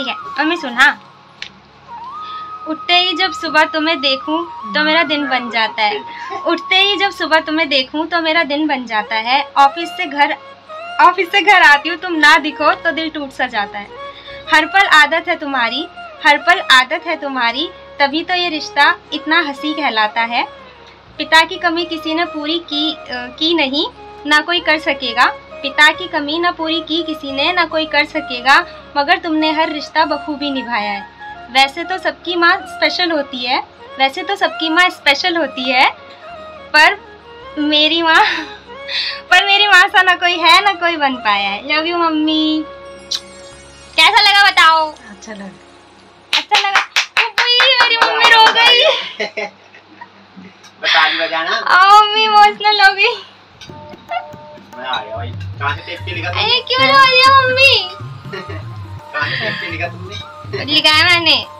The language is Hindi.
ठीक है मम्मी सुन हाँ। उठते ही जब सुबह तुम्हें देखूँ तो मेरा दिन बन जाता है। उठते ही जब सुबह तुम्हें देखूँ तो मेरा दिन बन जाता है। ऑफ़िस से घर ऑफ़िस से घर आती हूँ तुम ना दिखो तो दिल टूट सा जाता है। हर पल आदत है तुम्हारी हर पल आदत है तुम्हारी तभी तो ये रिश्ता इतना हँसी कहलाता है। पिता की कमी किसी ने पूरी की की नहीं ना कोई कर सकेगा। पिता की कमी ना पूरी की किसी ने ना कोई कर सकेगा मगर तुमने हर रिश्ता बखूबी निभाया है। वैसे तो सबकी माँ स्पेशल होती है वैसे तो सबकी माँ स्पेशल होती है पर मेरी माँ पर मेरी माँ सा ना कोई है ना कोई बन पाया है। Love you mummy. कैसा लगा बताओ? अच्छा लगा। अच्छा लगा। ओ मेरी मम्मी रो गई। ताली बजाना। आओ मम्मी इमोशनल हो गई। ආවේ. කාන්ති ටෙප් පිළිගත්තා. ඒ කිව්වලු අයියා මම්මි. කාන්ති ටෙප් පිළිගත්තුනේ. පිළිගන්නේ නැහැ.